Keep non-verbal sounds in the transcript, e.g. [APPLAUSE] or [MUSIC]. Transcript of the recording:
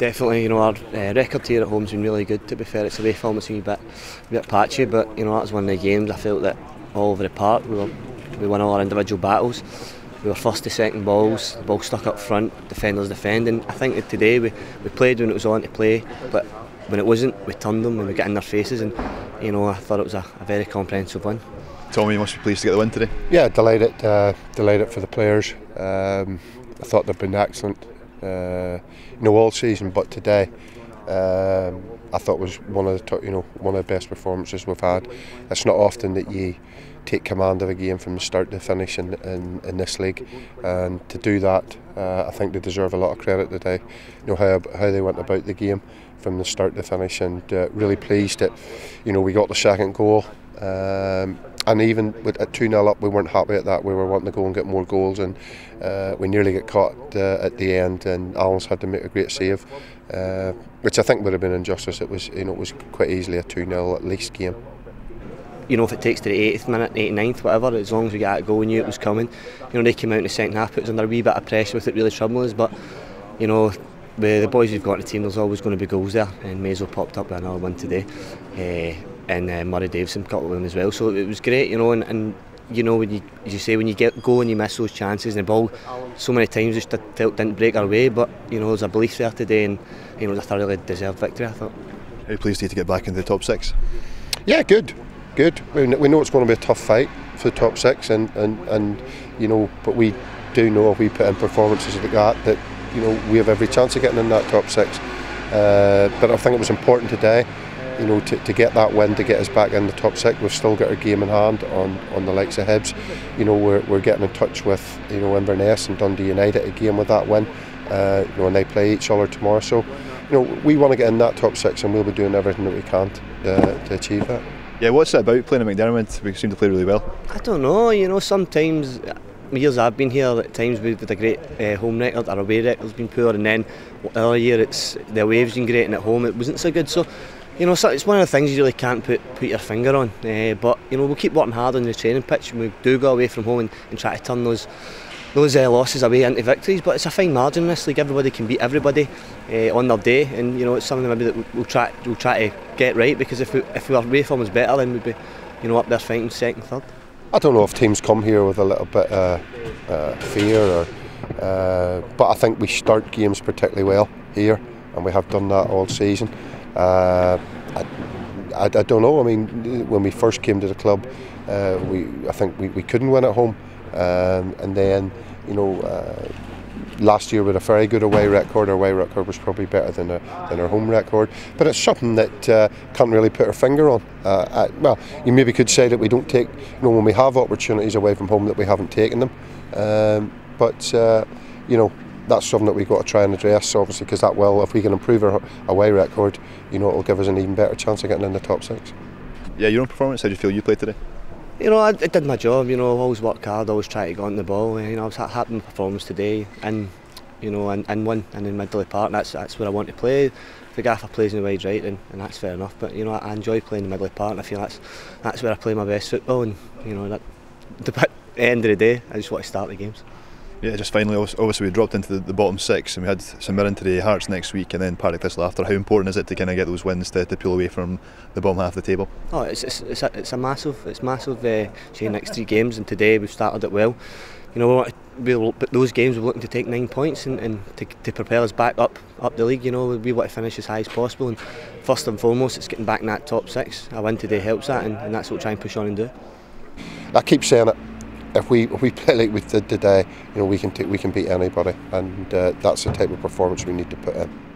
definitely. You know, our uh, record here at home's been really good. To be fair, it's away from it's a bit, a bit patchy, but you know that was one of the games I felt that all over the park we were, we won all our individual battles. We were first to second balls, the ball stuck up front, defenders defending. I think that today we, we played when it was on to play, but when it wasn't, we turned them and we got in their faces. And you know, I thought it was a, a very comprehensive win. Tommy, you must be pleased to get the win today. Yeah, delighted, uh, delighted for the players. Um, I thought they've been excellent, uh, you know, all season, but today. Um, I thought was one of the you know one of the best performances we've had. It's not often that you take command of a game from the start to finish in, in, in this league, and to do that, uh, I think they deserve a lot of credit today. You know how how they went about the game from the start to finish, and uh, really pleased that you know we got the second goal. Um, and even with at 2 0 up, we weren't happy at that. We were wanting to go and get more goals, and uh, we nearly got caught uh, at the end. And Allen's had to make a great save, uh, which I think would have been injustice. It was, you know, it was quite easily a 2 0 at least game. You know, if it takes to the 80th minute, 89th, whatever, as long as we got a goal, we knew it was coming. You know, they came out in the second half, put us under a wee bit of pressure with it really troubling us, but, you know, with the boys we've got in the team, there's always going to be goals there, and Mazo popped up with another one today. Uh, and uh, Murray Davidson got with him as well. So it was great, you know, and, and you know when you as you say when you get go and you miss those chances and the ball so many times just felt didn't break our way but you know there's a belief there today and you know it was a thoroughly deserved victory I thought. How pleased are you to get back into the top six? Yeah, good, good. We, we know it's going to be a tough fight for the top six and, and, and you know but we do know if we put in performances like that that you know we have every chance of getting in that top six. Uh, but I think it was important today you know, to, to get that win to get us back in the top six. We've still got our game in hand on, on the likes of Hibs. You know, we're, we're getting in touch with you know Inverness and Dundee United again with that win. Uh, you know, and they play each other tomorrow. So, you know, we want to get in that top six, and we'll be doing everything that we can to, uh, to achieve that. Yeah, what's it about playing at McDiarmid? We seem to play really well. I don't know. You know, sometimes years I've been here, at times we've had a great uh, home record, our away record's been poor, and then the other year it's the away's been great, and at home it wasn't so good. So you know, it's one of the things you really can't put put your finger on. Uh, but you know, we'll keep working hard on the training pitch, and we do go away from home and, and try to turn those those uh, losses away into victories. But it's a fine margin in this league. Everybody can beat everybody uh, on their day, and you know, it's something maybe that we'll try we'll try to get right because if we, if our away form was better, then we'd be you know up there fighting second, third. I don't know if teams come here with a little bit of uh, fear, or, uh, but I think we start games particularly well here, and we have done that all season. Uh, I, I, I, don't know. I mean, when we first came to the club, uh, we I think we, we couldn't win at home, um, and then you know. Uh, last year with a very good away record. Our away record was probably better than, a, than our home record, but it's something that uh, can't really put our finger on. Uh, well, you maybe could say that we don't take, you know, when we have opportunities away from home that we haven't taken them. Um, but uh, you know, that's something that we've got to try and address, obviously, because that will, if we can improve our away record, you know, it'll give us an even better chance of getting in the top six. Yeah, your own performance, how do you feel you played today? You know, I, I did my job, you know, I've always worked hard, always try to go on the ball. Eh, you know, I was happy with my performance today and, you know, and, and one and in Middeley Park, that's that's where I want to play. If the gaffer plays in the wide right, and, and that's fair enough. But, you know, I, enjoy playing in Middeley Park and I feel that's that's where I play my best football and, you know, that, the, [LAUGHS] at the end of the day, I just want to start the games. Yeah, just finally, obviously we dropped into the, the bottom six and we had St Mirren today, Hearts next week and then Partick Thistle after. How important is it to kind of get those wins to, to pull away from the bottom half of the table? Oh, it's, it's, it's, a, it's a massive, it's massive uh, say next three games and today we've started it well. You know, we'll, but those games we're looking to take nine points and, and to, to propel us back up up the league. You know, we want to finish as high as possible and first and foremost it's getting back in that top six. A win today helps that and, and that's what we'll try and push on and do. I keep saying it if we if we [LAUGHS] play like we did today, you know, we can t- we can beat anybody, and uh, that's the type of performance we need to put in.